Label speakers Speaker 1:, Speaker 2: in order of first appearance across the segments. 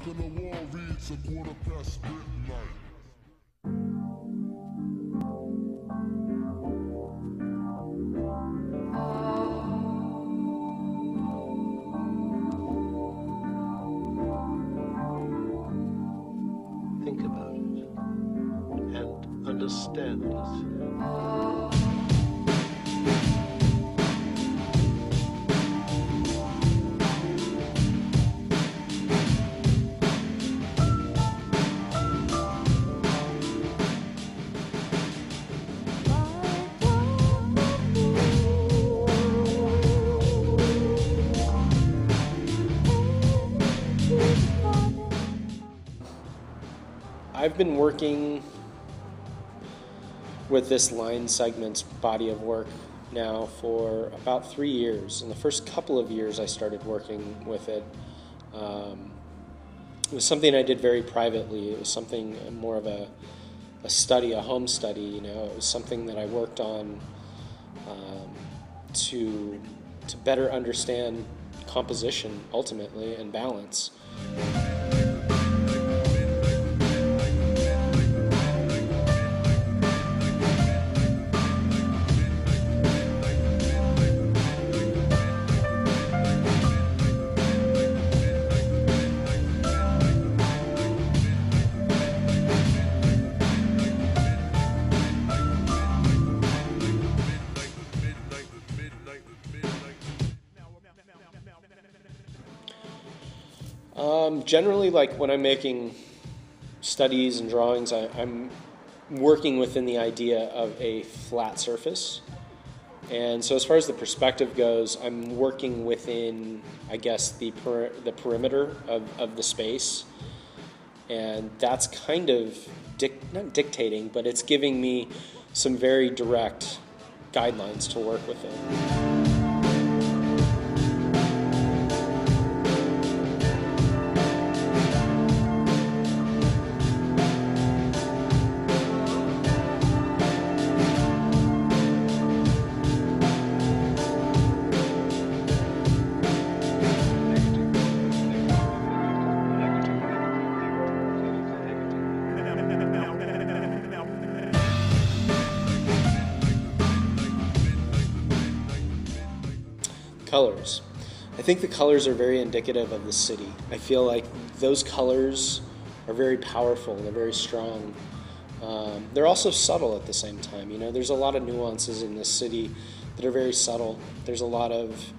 Speaker 1: clock on the wall reads a quarter past midnight.
Speaker 2: Think about it and understand it.
Speaker 3: I've been working with this line segments body of work now for about three years. In the first couple of years I started working with it, um, it was something I did very privately. It was something more of a, a study, a home study. You know, it was something that I worked on um, to to better understand composition ultimately and balance. Um, generally, like when I'm making studies and drawings, I, I'm working within the idea of a flat surface. And so, as far as the perspective goes, I'm working within, I guess, the per, the perimeter of, of the space, and that's kind of dic- not dictating, but it's giving me some very direct guidelines to work within. Colors. I think the colors are very indicative of the city. I feel like those colors are very powerful. They're very strong. Um, they're also subtle at the same time. You know, there's a lot of nuances in this city that are very subtle. There's a lot of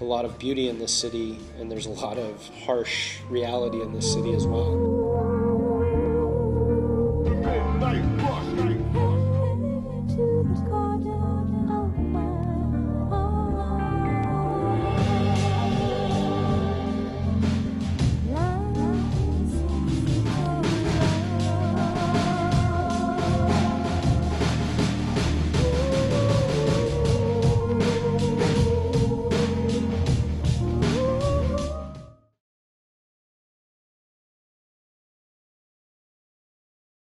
Speaker 3: a lot of beauty in this city, and there's a lot of harsh reality in this city as well.